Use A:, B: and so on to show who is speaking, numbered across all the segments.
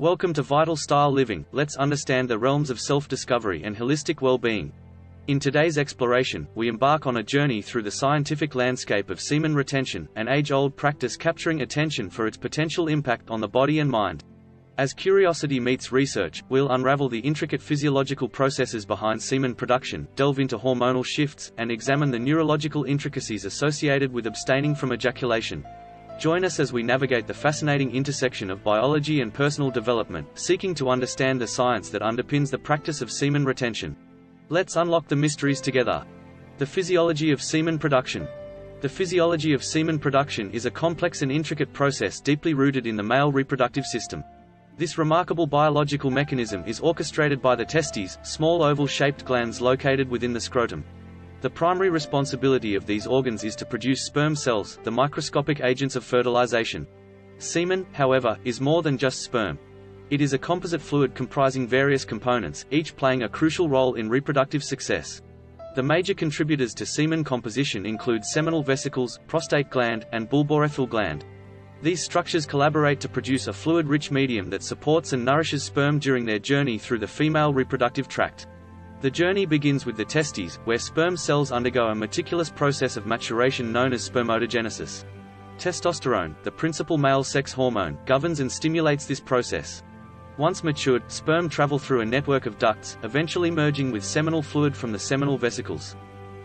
A: Welcome to Vital Style Living, let's understand the realms of self-discovery and holistic well-being. In today's exploration, we embark on a journey through the scientific landscape of semen retention, an age-old practice capturing attention for its potential impact on the body and mind. As curiosity meets research, we'll unravel the intricate physiological processes behind semen production, delve into hormonal shifts, and examine the neurological intricacies associated with abstaining from ejaculation. Join us as we navigate the fascinating intersection of biology and personal development, seeking to understand the science that underpins the practice of semen retention. Let's unlock the mysteries together. The physiology of semen production. The physiology of semen production is a complex and intricate process deeply rooted in the male reproductive system. This remarkable biological mechanism is orchestrated by the testes, small oval-shaped glands located within the scrotum. The primary responsibility of these organs is to produce sperm cells, the microscopic agents of fertilization. Semen, however, is more than just sperm. It is a composite fluid comprising various components, each playing a crucial role in reproductive success. The major contributors to semen composition include seminal vesicles, prostate gland, and bulbourethral gland. These structures collaborate to produce a fluid-rich medium that supports and nourishes sperm during their journey through the female reproductive tract. The journey begins with the testes, where sperm cells undergo a meticulous process of maturation known as spermatogenesis. Testosterone, the principal male sex hormone, governs and stimulates this process. Once matured, sperm travel through a network of ducts, eventually merging with seminal fluid from the seminal vesicles.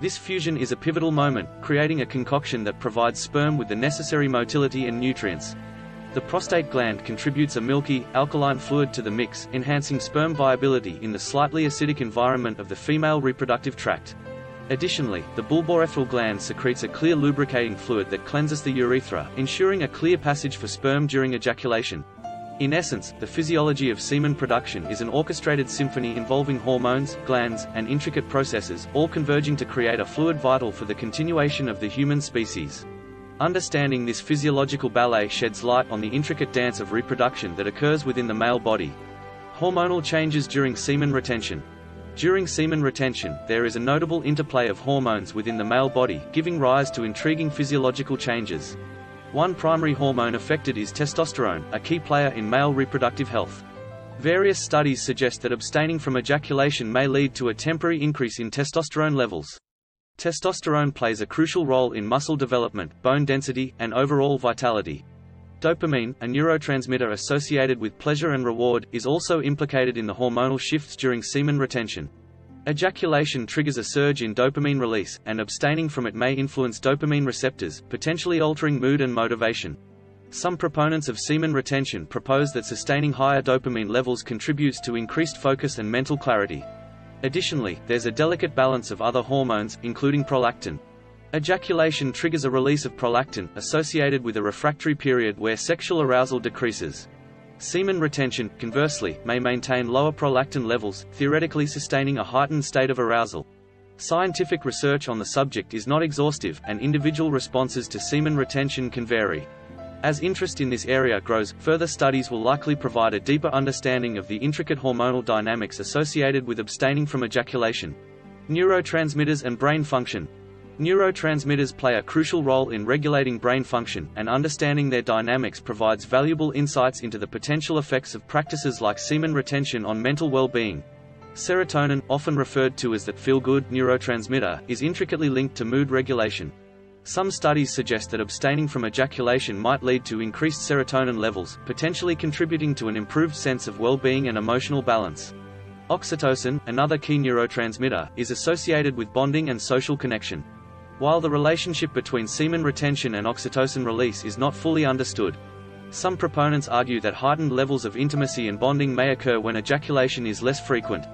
A: This fusion is a pivotal moment, creating a concoction that provides sperm with the necessary motility and nutrients. The prostate gland contributes a milky, alkaline fluid to the mix, enhancing sperm viability in the slightly acidic environment of the female reproductive tract. Additionally, the bulbourethral gland secretes a clear lubricating fluid that cleanses the urethra, ensuring a clear passage for sperm during ejaculation. In essence, the physiology of semen production is an orchestrated symphony involving hormones, glands, and intricate processes, all converging to create a fluid vital for the continuation of the human species. Understanding this physiological ballet sheds light on the intricate dance of reproduction that occurs within the male body. Hormonal changes during semen retention. During semen retention, there is a notable interplay of hormones within the male body, giving rise to intriguing physiological changes. One primary hormone affected is testosterone, a key player in male reproductive health. Various studies suggest that abstaining from ejaculation may lead to a temporary increase in testosterone levels. Testosterone plays a crucial role in muscle development, bone density, and overall vitality. Dopamine, a neurotransmitter associated with pleasure and reward, is also implicated in the hormonal shifts during semen retention. Ejaculation triggers a surge in dopamine release, and abstaining from it may influence dopamine receptors, potentially altering mood and motivation. Some proponents of semen retention propose that sustaining higher dopamine levels contributes to increased focus and mental clarity. Additionally, there's a delicate balance of other hormones, including prolactin. Ejaculation triggers a release of prolactin, associated with a refractory period where sexual arousal decreases. Semen retention, conversely, may maintain lower prolactin levels, theoretically sustaining a heightened state of arousal. Scientific research on the subject is not exhaustive, and individual responses to semen retention can vary. As interest in this area grows, further studies will likely provide a deeper understanding of the intricate hormonal dynamics associated with abstaining from ejaculation. Neurotransmitters and brain function. Neurotransmitters play a crucial role in regulating brain function, and understanding their dynamics provides valuable insights into the potential effects of practices like semen retention on mental well-being. Serotonin, often referred to as that feel-good neurotransmitter, is intricately linked to mood regulation. Some studies suggest that abstaining from ejaculation might lead to increased serotonin levels, potentially contributing to an improved sense of well-being and emotional balance. Oxytocin, another key neurotransmitter, is associated with bonding and social connection. While the relationship between semen retention and oxytocin release is not fully understood, some proponents argue that heightened levels of intimacy and bonding may occur when ejaculation is less frequent.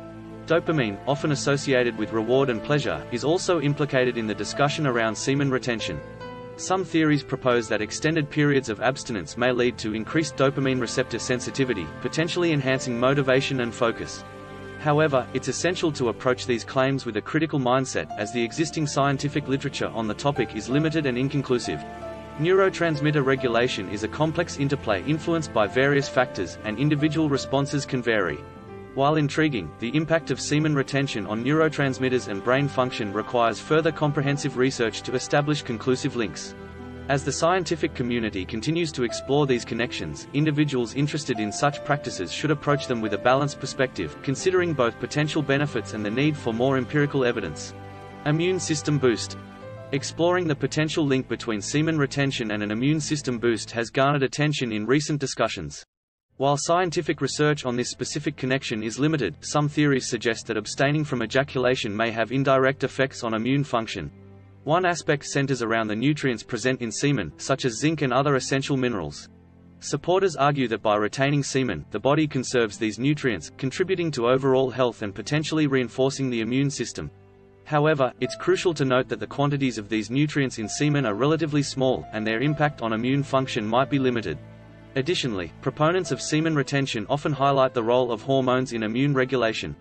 A: Dopamine, often associated with reward and pleasure, is also implicated in the discussion around semen retention. Some theories propose that extended periods of abstinence may lead to increased dopamine receptor sensitivity, potentially enhancing motivation and focus. However, it's essential to approach these claims with a critical mindset, as the existing scientific literature on the topic is limited and inconclusive. Neurotransmitter regulation is a complex interplay influenced by various factors, and individual responses can vary. While intriguing, the impact of semen retention on neurotransmitters and brain function requires further comprehensive research to establish conclusive links. As the scientific community continues to explore these connections, individuals interested in such practices should approach them with a balanced perspective, considering both potential benefits and the need for more empirical evidence. Immune system boost. Exploring the potential link between semen retention and an immune system boost has garnered attention in recent discussions. While scientific research on this specific connection is limited, some theories suggest that abstaining from ejaculation may have indirect effects on immune function. One aspect centers around the nutrients present in semen, such as zinc and other essential minerals. Supporters argue that by retaining semen, the body conserves these nutrients, contributing to overall health and potentially reinforcing the immune system. However, it's crucial to note that the quantities of these nutrients in semen are relatively small, and their impact on immune function might be limited. Additionally, proponents of semen retention often highlight the role of hormones in immune regulation.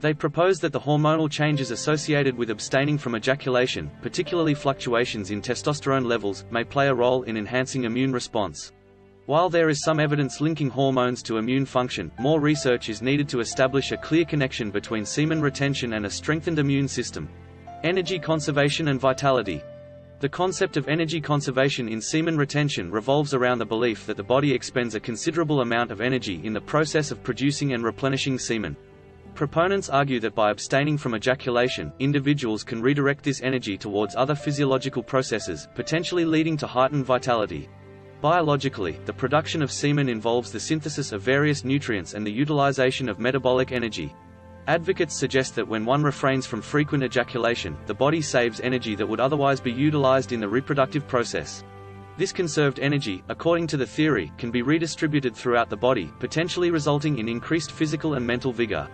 A: They propose that the hormonal changes associated with abstaining from ejaculation, particularly fluctuations in testosterone levels, may play a role in enhancing immune response. While there is some evidence linking hormones to immune function, more research is needed to establish a clear connection between semen retention and a strengthened immune system. Energy conservation and vitality. The concept of energy conservation in semen retention revolves around the belief that the body expends a considerable amount of energy in the process of producing and replenishing semen. Proponents argue that by abstaining from ejaculation, individuals can redirect this energy towards other physiological processes, potentially leading to heightened vitality. Biologically, the production of semen involves the synthesis of various nutrients and the utilization of metabolic energy. Advocates suggest that when one refrains from frequent ejaculation, the body saves energy that would otherwise be utilized in the reproductive process. This conserved energy, according to the theory, can be redistributed throughout the body, potentially resulting in increased physical and mental vigor.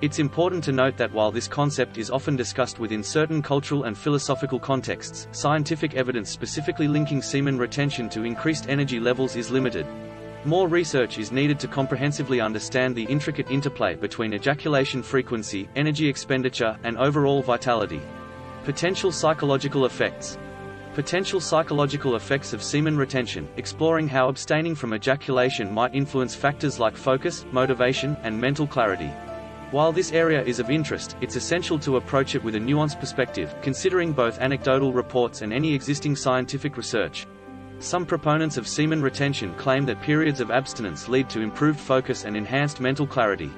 A: It's important to note that while this concept is often discussed within certain cultural and philosophical contexts, scientific evidence specifically linking semen retention to increased energy levels is limited. More research is needed to comprehensively understand the intricate interplay between ejaculation frequency, energy expenditure, and overall vitality. Potential psychological effects. Potential psychological effects of semen retention, exploring how abstaining from ejaculation might influence factors like focus, motivation, and mental clarity. While this area is of interest, it's essential to approach it with a nuanced perspective, considering both anecdotal reports and any existing scientific research. Some proponents of semen retention claim that periods of abstinence lead to improved focus and enhanced mental clarity.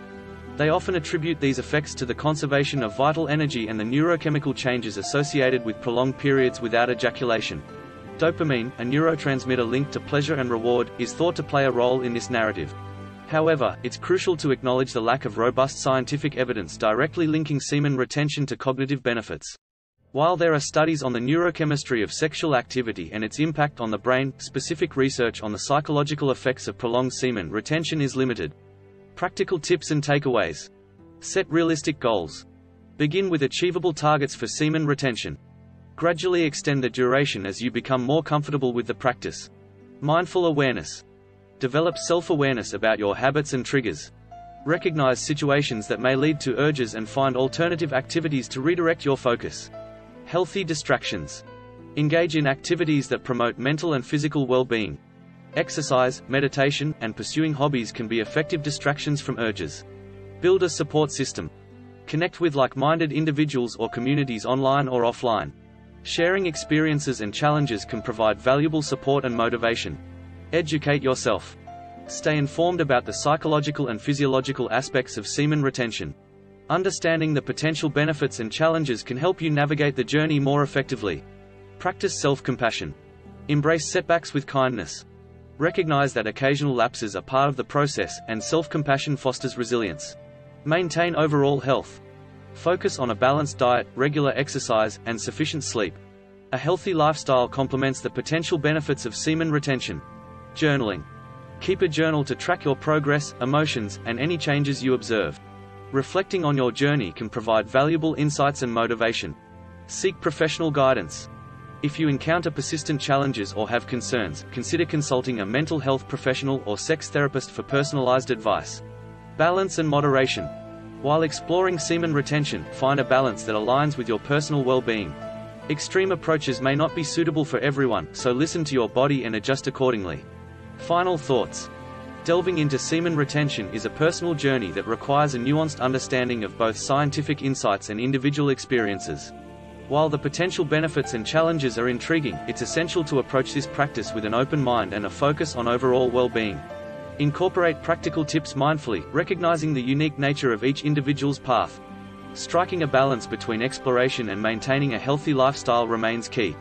A: They often attribute these effects to the conservation of vital energy and the neurochemical changes associated with prolonged periods without ejaculation. Dopamine, a neurotransmitter linked to pleasure and reward, is thought to play a role in this narrative. However, it's crucial to acknowledge the lack of robust scientific evidence directly linking semen retention to cognitive benefits. While there are studies on the neurochemistry of sexual activity and its impact on the brain, specific research on the psychological effects of prolonged semen retention is limited. Practical tips and takeaways. Set realistic goals. Begin with achievable targets for semen retention. Gradually extend the duration as you become more comfortable with the practice. Mindful awareness. Develop self-awareness about your habits and triggers. Recognize situations that may lead to urges and find alternative activities to redirect your focus. Healthy distractions. Engage in activities that promote mental and physical well-being. Exercise, meditation, and pursuing hobbies can be effective distractions from urges. Build a support system. Connect with like-minded individuals or communities online or offline. Sharing experiences and challenges can provide valuable support and motivation. Educate yourself. Stay informed about the psychological and physiological aspects of semen retention. Understanding the potential benefits and challenges can help you navigate the journey more effectively. Practice self-compassion. Embrace setbacks with kindness. Recognize that occasional lapses are part of the process, and self-compassion fosters resilience. Maintain overall health. Focus on a balanced diet, regular exercise, and sufficient sleep. A healthy lifestyle complements the potential benefits of semen retention. Journaling. Keep a journal to track your progress, emotions, and any changes you observe. Reflecting on your journey can provide valuable insights and motivation. Seek professional guidance. If you encounter persistent challenges or have concerns, consider consulting a mental health professional or sex therapist for personalized advice. Balance and moderation. While exploring semen retention, find a balance that aligns with your personal well-being. Extreme approaches may not be suitable for everyone, so listen to your body and adjust accordingly. Final thoughts. Delving into semen retention is a personal journey that requires a nuanced understanding of both scientific insights and individual experiences. While the potential benefits and challenges are intriguing, it's essential to approach this practice with an open mind and a focus on overall well-being. Incorporate practical tips mindfully, recognizing the unique nature of each individual's path. Striking a balance between exploration and maintaining a healthy lifestyle remains key.